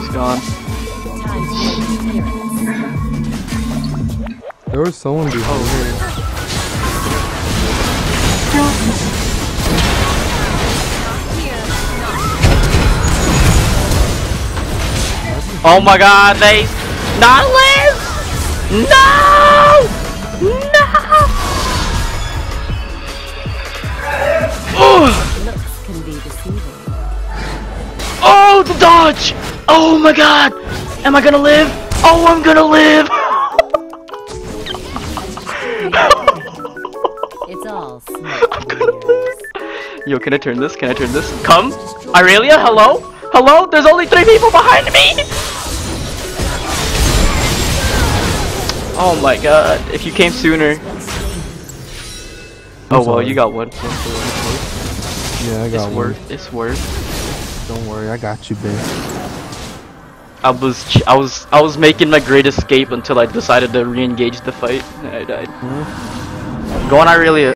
He's gone. There was someone behind me. Oh my god, they not live! No! No! Oh! Looks can be deceiving. Oh, the dodge! Oh my god! Am I gonna live? Oh, I'm gonna live! It's all smoke and mirrors. Yo, can I turn this? Can I turn this? Come! Irelia, hello? Hello? There's only three people behind me! Oh my god, if you came sooner. Oh well, you got one. Yeah, I It's got one. worth. It's worth. Don't worry, I got you, babe. I was ch- I was I was making my great escape until I decided to re-engage the fight. and I died. Mm-hmm. Go on, Irelia.